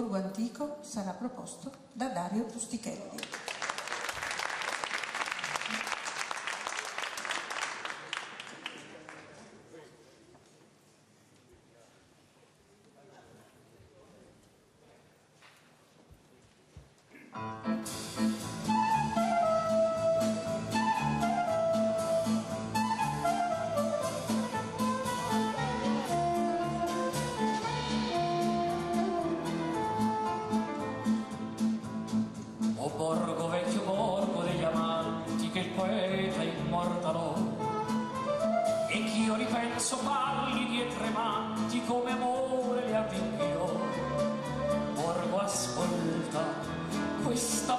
Antico sarà proposto da Dario Rustichelli. O borgo vecchio borgo degli amanti che il poeta immortalò e ch'io ripenso pallidi e tremanti come amore li avvinchiò borgo ascolta questa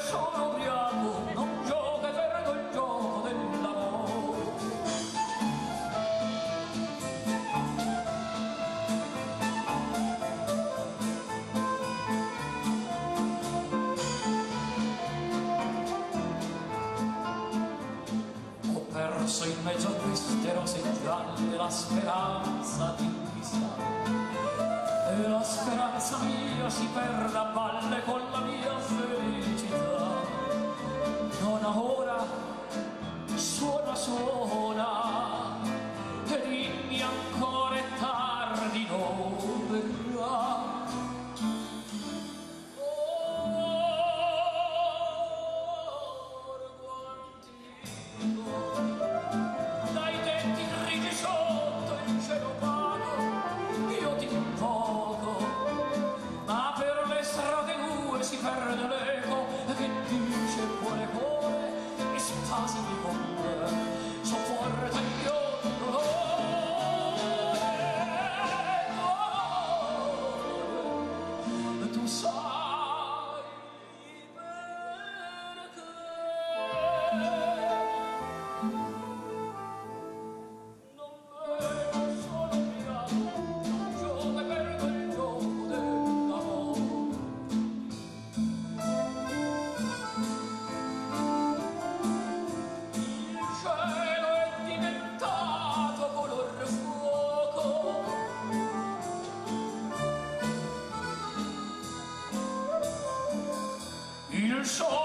solo ubriaco, non gioca per il gioco dell'amore. Ho perso in mezzo a queste rose gialle la speranza di chissà e la speranza mia si perde a valle con la mia felicità. Non ora Il sole